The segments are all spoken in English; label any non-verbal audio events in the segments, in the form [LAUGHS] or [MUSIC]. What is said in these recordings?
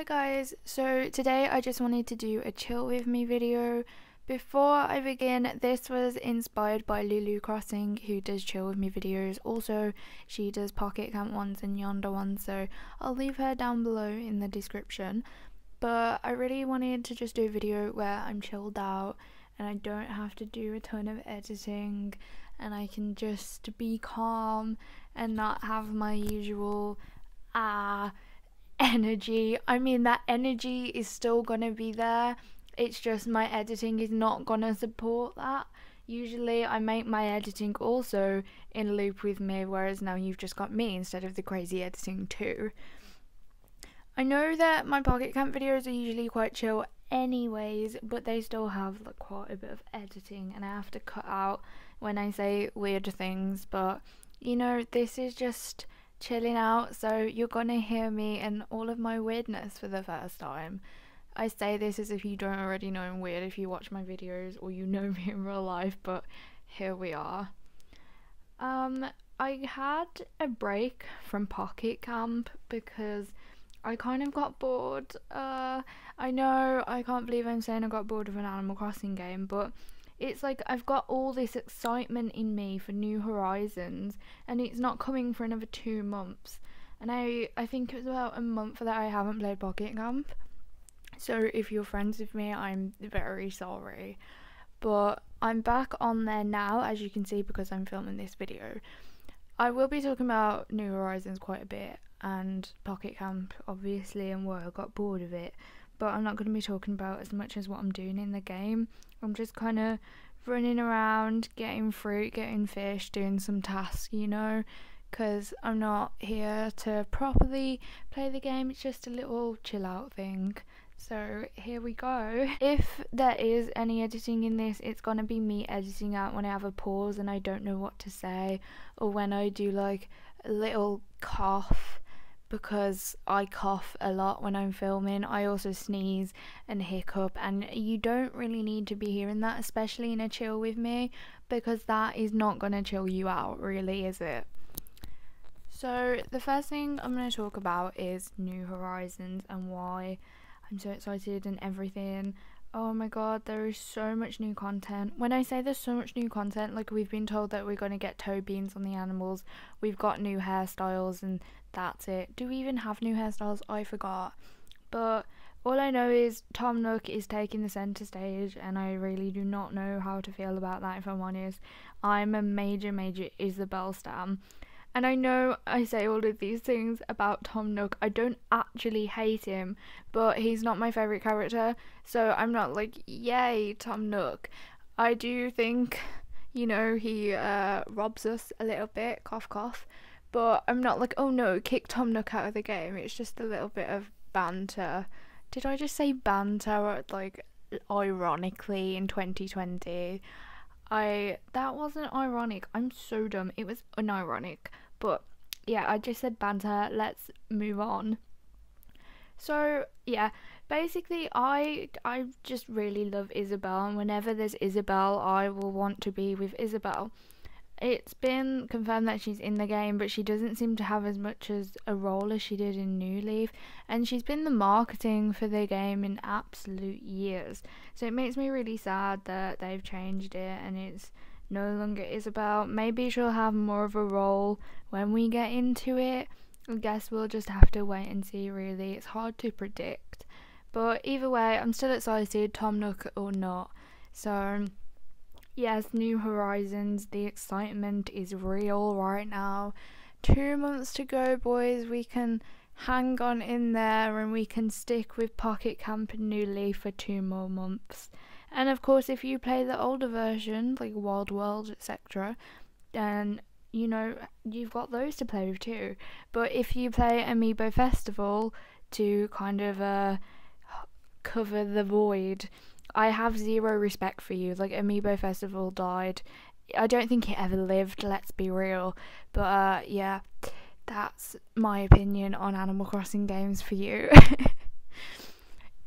Hi guys, so today I just wanted to do a chill with me video. Before I begin, this was inspired by Lulu Crossing who does chill with me videos. Also, she does Pocket Camp ones and Yonder ones, so I'll leave her down below in the description. But I really wanted to just do a video where I'm chilled out and I don't have to do a ton of editing and I can just be calm and not have my usual ah energy. I mean, that energy is still gonna be there. It's just my editing is not gonna support that. Usually, I make my editing also in loop with me, whereas now you've just got me instead of the crazy editing too. I know that my Pocket Camp videos are usually quite chill anyways, but they still have like quite a bit of editing and I have to cut out when I say weird things, but you know, this is just chilling out, so you're gonna hear me and all of my weirdness for the first time. I say this as if you don't already know I'm weird if you watch my videos or you know [LAUGHS] me in real life, but here we are. Um, I had a break from Pocket Camp because I kind of got bored. Uh, I know I can't believe I'm saying I got bored of an Animal Crossing game, but it's like I've got all this excitement in me for New Horizons, and it's not coming for another two months. And I, I think it was about a month for that I haven't played Pocket Camp. So if you're friends with me, I'm very sorry. But I'm back on there now, as you can see, because I'm filming this video. I will be talking about New Horizons quite a bit and Pocket Camp, obviously, and why I got bored of it but I'm not going to be talking about as much as what I'm doing in the game. I'm just kind of running around, getting fruit, getting fish, doing some tasks, you know, because I'm not here to properly play the game, it's just a little chill out thing. So here we go. [LAUGHS] If there is any editing in this, it's gonna be me editing out when I have a pause and I don't know what to say, or when I do like a little cough because I cough a lot when I'm filming. I also sneeze and hiccup, and you don't really need to be hearing that, especially in a chill with me, because that is not going to chill you out, really, is it? So, the first thing I'm going to talk about is New Horizons and why I'm so excited and everything. Oh my god, there is so much new content. When I say there's so much new content, like we've been told that we're going to get toe beans on the animals, we've got new hairstyles, and that's it. Do we even have new hairstyles? I forgot. But all I know is Tom Nook is taking the centre stage, and I really do not know how to feel about that if I'm honest. I'm a major, major Isabelle stan. And I know I say all of these things about Tom Nook. I don't actually hate him, but he's not my favourite character. So I'm not like, yay, Tom Nook. I do think, you know, he uh, robs us a little bit, cough, cough. But I'm not like, oh no, kick Tom Nook out of the game. It's just a little bit of banter. Did I just say banter, like, ironically in 2020? I that wasn't ironic. I'm so dumb. It was unironic. But yeah, I just said banter. Let's move on. So yeah, basically I I just really love Isabelle and whenever there's Isabelle I will want to be with Isabelle. It's been confirmed that she's in the game, but she doesn't seem to have as much as a role as she did in New Leaf, and she's been the marketing for the game in absolute years. So it makes me really sad that they've changed it and it's no longer Isabelle. Maybe she'll have more of a role when we get into it. I guess we'll just have to wait and see, really. It's hard to predict. But either way, I'm still excited, Tom Nook or not. So yes, New Horizons, the excitement is real right now. Two months to go, boys. We can hang on in there and we can stick with Pocket Camp and New Leaf for two more months. And of course, if you play the older version, like Wild World, etc., then you know you've got those to play with too. But if you play Amiibo Festival to kind of uh, cover the void, I have zero respect for you. Like Amiibo Festival died. I don't think it ever lived, let's be real. But uh, yeah, that's my opinion on Animal Crossing games for you. [LAUGHS]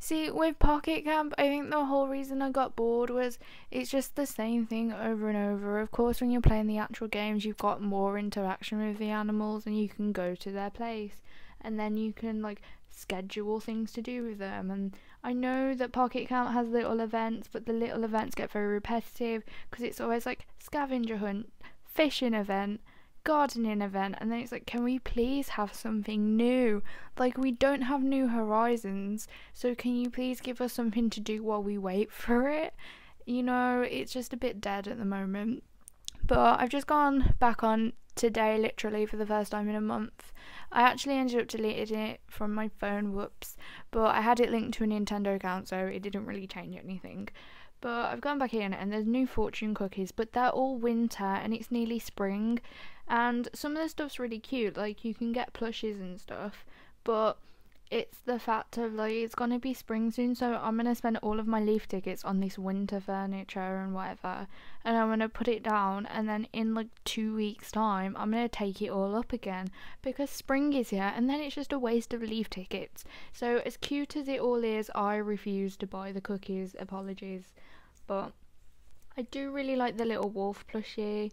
See, with Pocket Camp, I think the whole reason I got bored was it's just the same thing over and over. Of course, when you're playing the actual games, you've got more interaction with the animals and you can go to their place and then you can like schedule things to do with them. And I know that Pocket Camp has little events, but the little events get very repetitive because it's always like scavenger hunt, fishing event, gardening event, and then it's like, can we please have something new? Like, we don't have new horizons, so can you please give us something to do while we wait [LAUGHS] for it? You know, it's just a bit dead at the moment. But I've just gone back on today, literally, for the first time in a month. I actually ended up deleting it from my phone, whoops. But I had it linked to a Nintendo account, so it didn't really change anything. But I've gone back in and there's new fortune cookies, but they're all winter and it's nearly spring. And some of the stuff's really cute, like you can get plushes and stuff, but it's the fact of like it's gonna be spring soon, so I'm gonna spend all of my leaf tickets on this winter furniture and whatever, and I'm gonna put it down, and then in like two weeks' time, I'm gonna take it all up again because spring is here, and then it's just a waste of leaf tickets. So as cute as it all is, I refuse to buy the cookies. Apologies, but I do really like the little wolf plushie.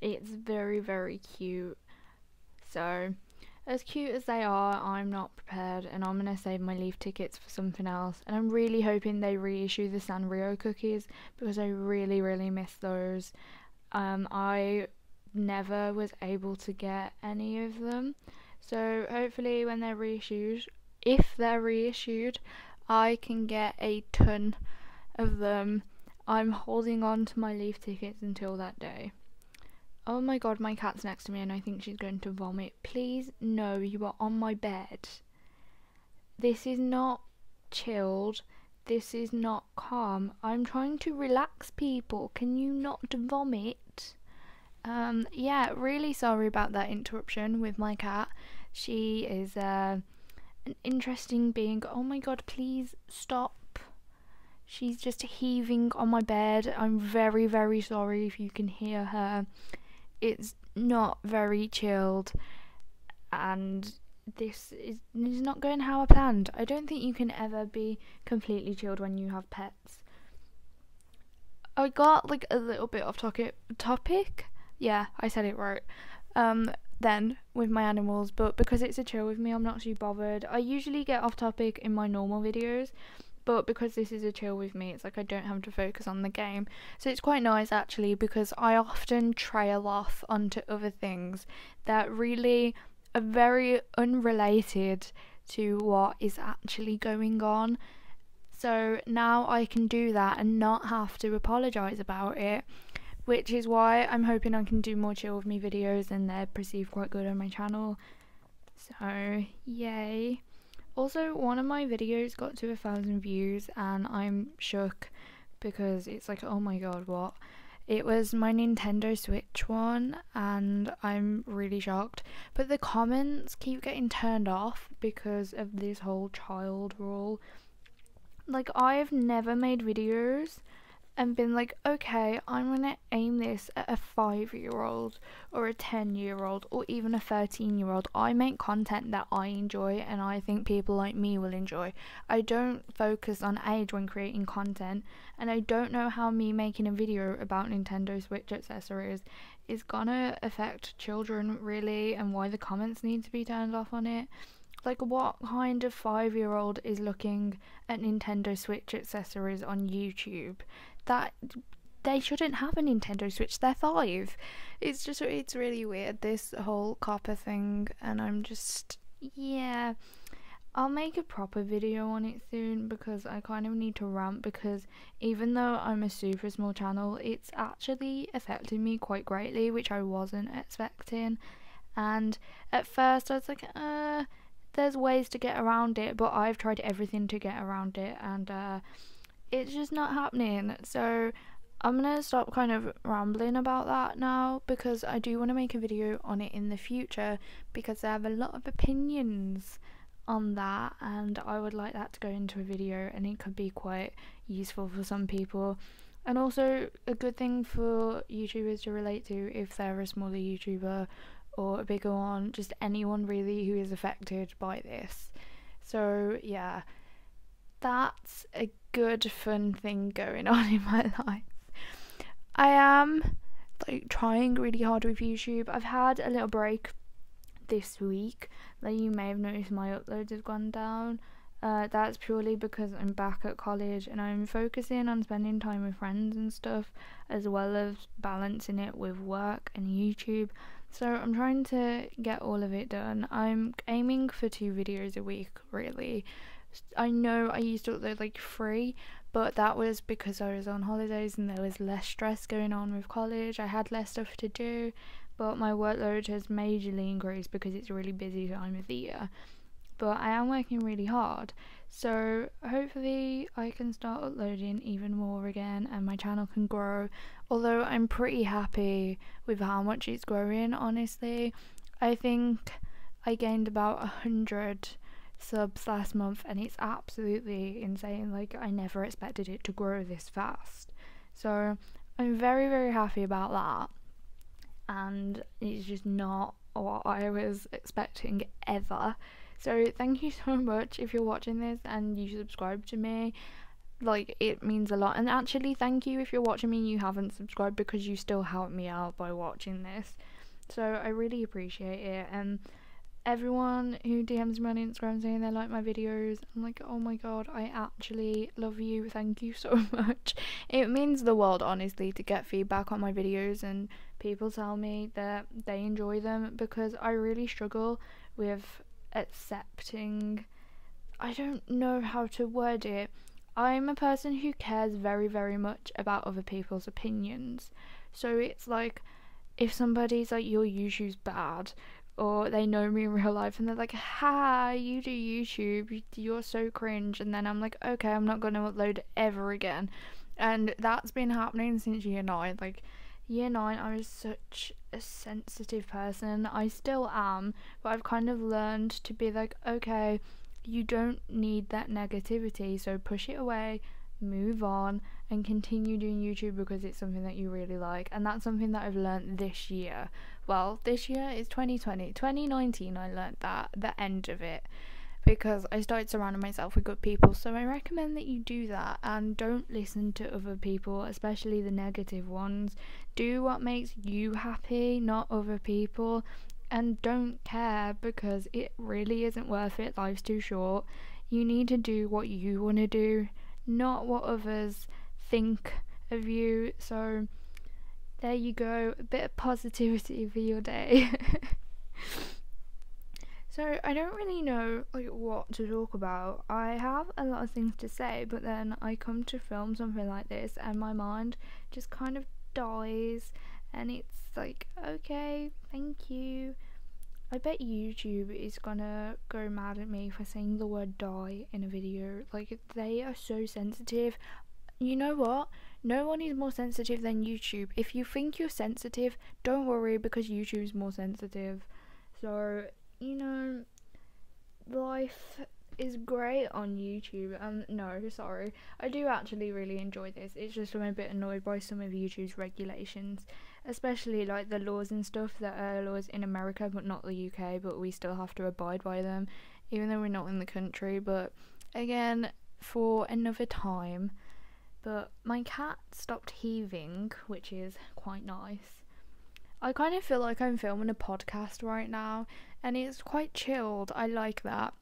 It's very very cute. So as cute as they are, I'm not prepared and I'm going to save my leaf tickets for something else. And I'm really hoping they reissue the Sanrio cookies because I really, really miss those. Um, I never was able to get any of them. So hopefully, when they're reissued, if they're reissued, I can get a ton of them. I'm holding on to my leaf tickets until that day. Oh my god, my cat's next to me and I think she's going to vomit. Please, no, you are on my bed. This is not chilled. This is not calm. I'm trying to relax people. Can you not vomit? Um, yeah, really sorry about that interruption with my cat. She is uh, an interesting being. Oh my god, please stop. She's just heaving on my bed. I'm very, very sorry if you can hear her it's not very chilled and this is, is not going how I planned. I don't think you can ever be completely chilled when you have pets. I got like a little bit off topic topic. Yeah, I said it right. Um then with my animals, but because it's a chill with me, I'm not too bothered. I usually get off topic in my normal videos, but because this is a chill with me, it's like I don't have to focus on the game. So it's quite nice actually because I often trail off onto other things that really are very unrelated to what is actually going on. So now I can do that and not have to apologize about it, which is why I'm hoping I can do more chill with me videos and they're perceived quite good on my channel. So, yay. Also, one of my videos got to a thousand views, and I'm shook because it's like, oh my god, what? It was my Nintendo Switch one, and I'm really shocked. But the comments keep getting turned off because of this whole child rule. Like, I've never made videos and been like, okay, I'm gonna aim this at a five year old or a 10 year old or even a 13 year old. I make content that I enjoy and I think people like me will enjoy. I don't focus on age when creating content, and I don't know how me making a video about Nintendo Switch accessories is gonna affect children really and why the comments need to be turned off on it. Like, what kind of five year old is looking at Nintendo Switch accessories on YouTube? That they shouldn't have a Nintendo Switch. They're five. It's just it's really weird this whole COPPA thing, and I'm just yeah. I'll make a proper video on it soon because I kind of need to rant because even though I'm a super small channel, it's actually affected me quite greatly, which I wasn't expecting. And at first I was like, uh, there's ways to get around it, but I've tried everything to get around it, and uh, it's just not happening. So I'm gonna stop kind of rambling about that now because I do want to make a video on it in the future because I have a lot of opinions on that and I would like that to go into a video and it could be quite useful for some people and also a good thing for YouTubers to relate to if they're a smaller YouTuber or a bigger one, just anyone really who is affected by this. So yeah, that's a good fun thing going [LAUGHS] on in my life. I am like trying really hard with YouTube. I've had a little break this week. Like you may have noticed my uploads have gone down. Uh, that's purely because I'm back at college and I'm focusing on spending time with friends and stuff, as well as balancing it with work and YouTube. So I'm trying to get all of it done. I'm aiming for two videos a week, really. I know I used to upload like free, but that was because I was on holidays and there was less stress going on with college. I had less stuff to do, but my workload has majorly increased because it's a really busy time of the year. But I am working really hard, so hopefully I can start uploading even more again and my channel can grow. Although I'm pretty happy with how much it's growing, honestly. I think I gained about a hundred subs last month and it's absolutely insane. Like I never expected it to grow this fast. So I'm very very happy about that. And it's just not what I was expecting ever. So thank you [LAUGHS] so much if you're watching this and you subscribe to me. Like it means a lot. And actually thank you if you're watching me and you haven't subscribed because you still help me out by watching this. So I really appreciate it. And everyone who DMs me on Instagram saying they like my videos, I'm like, oh my god, I actually love you. Thank you so [LAUGHS] much. It means the world, honestly, to get feedback on my videos and people tell me that they enjoy them because I really struggle with accepting. I don't know how to word it. I'm a person who cares very, very much about other people's opinions. So it's like if somebody's like your YouTube's bad or they know me in real life and they're like, "Ha, you do YouTube, you're so cringe," and then I'm like, "Okay, I'm not gonna upload ever again," and that's been happening since year nine. Like year nine, I was such a sensitive person. I still am, but I've kind of learned to be like, okay, you don't need that negativity, so push it away, move on, and continue doing YouTube because it's something that you really like. And that's something that I've learned this year well, this year is 2020. 2019, I learned that, the end of it, because I started surrounding myself with good people. So I recommend that you do that and don't listen to other people, especially the negative ones. Do what makes you happy, not other people. And don't care because it really isn't worth it. Life's too short. You need to do what you want to do, not what others think of you. So, there you go, a bit of positivity for your day. [LAUGHS] so I don't really know like what to talk about. I have a lot of things to say, but then I come to film something like this and my mind just kind of dies and it's like, okay, thank you. I bet YouTube is gonna go mad at me for saying the word die in a video. Like, they are so sensitive. You know what? No one is more sensitive than YouTube. If you think you're sensitive, don't worry because YouTube's more sensitive. So, you know, life is great on YouTube. Um, no, sorry. I do actually really enjoy this. It's just I'm a bit annoyed by some of YouTube's regulations, especially like the laws and stuff that are laws in America but not the UK, but we still have to abide by them, even though we're not in the country. But again, for another time but my cat stopped heaving, which is quite nice. I kind of feel like I'm filming a podcast right now, and it's quite chilled. I like that.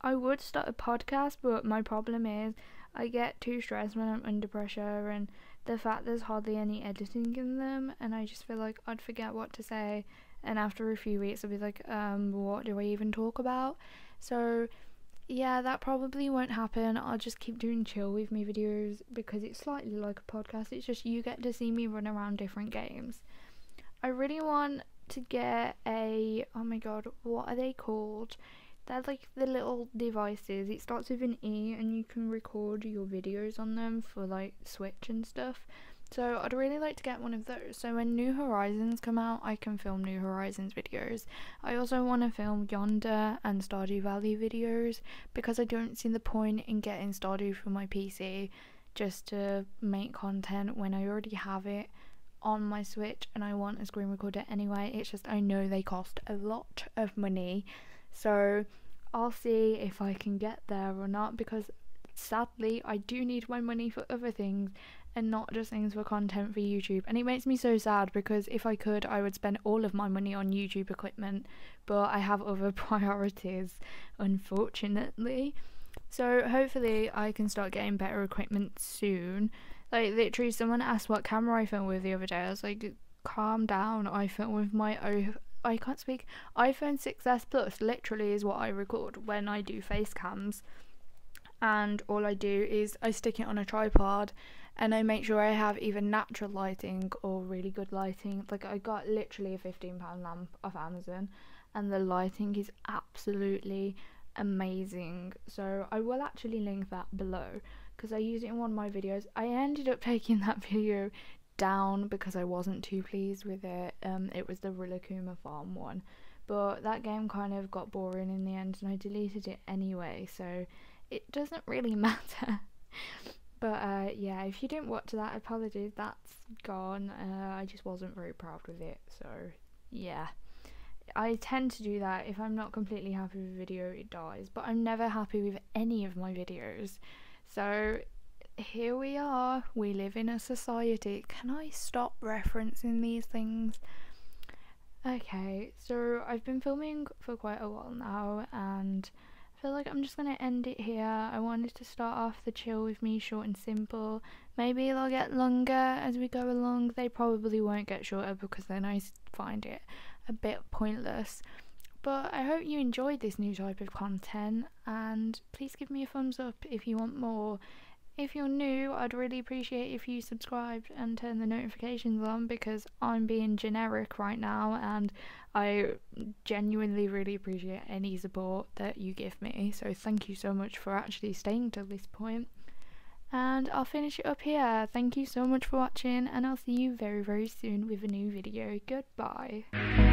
I would start a podcast, but my problem is I get too stressed when I'm under pressure, and the fact there's hardly any editing in them, and I just feel like I'd forget what to say, and after a few weeks, I'll be like, um, what do I even talk about? So yeah, that probably won't happen. I'll just keep doing chill with me videos because it's slightly like a podcast. It's just you get to see me run around different games. I really want to get a oh my god, what are they called? They're like the little devices. It starts with an E and you can record your videos on them for like Switch and stuff. So I'd really like to get one of those. So when New Horizons come out, I can film New Horizons videos. I also want to film Yonder and Stardew Valley videos because I don't see the point in getting Stardew for my PC just to make content when I already have it on my Switch and I want a screen recorder anyway. It's just I know they cost a lot of money. So I'll see if I can get there or not because sadly I do need my money for other things and not just things for content for YouTube. And it makes me so sad because if I could, I would spend all of my money on YouTube equipment, but I have other [LAUGHS] priorities, unfortunately. So hopefully, I can start getting better equipment soon. Like, literally, someone asked what camera I film with the other day. I was like, calm down. I film with my own. I can't speak. iPhone 6s Plus literally is what I record when I do face cams. And all I do is I stick it on a tripod and I make sure I have either natural lighting or really good lighting. Like I got literally a fifteen pound lamp off Amazon, and the lighting is absolutely amazing. So I will actually link that below because I used it in one of my videos. I ended up [LAUGHS] taking that video down because I wasn't too pleased with it. Um, it was the Rilakkuma Farm one, but that game kind of got boring in the end, and I deleted it anyway. So it doesn't really [LAUGHS] matter. But uh, yeah, if you didn't watch that, apologies, that's gone. Uh, I just wasn't very proud with it, so yeah. I tend to do that if I'm not completely happy with a video, it dies. But I'm never happy with any of my videos. So here we are. We live in a society. Can I stop referencing these things? Okay, so I've been filming for quite a while now, and feel like I'm just going to end it here. I wanted to start off the chill with me short and simple. Maybe they'll get longer as we go along. They probably won't get shorter because then I find it a bit pointless. But I hope you enjoyed this new type of content and please give me a thumbs up if you want more. If you're new, I'd really appreciate if you subscribed and turn the notifications on because I'm being generic right now and I genuinely really appreciate any support that you give me. So thank you so much for actually staying till this point. And I'll finish it up here. Thank you so much for watching and I'll see you very very soon with a new video. Goodbye.